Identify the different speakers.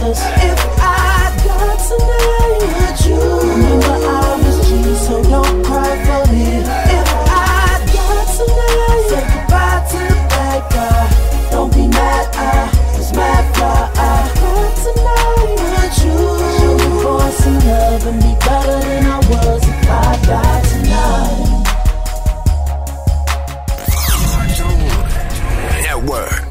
Speaker 1: others. If I got tonight with you, remember I was G, so don't cry for me. If I got tonight, say goodbye to the bad guy. Don't be mad, I was mad for I got tonight with you. Show me for some love and be better than I was if I died tonight.
Speaker 2: Network.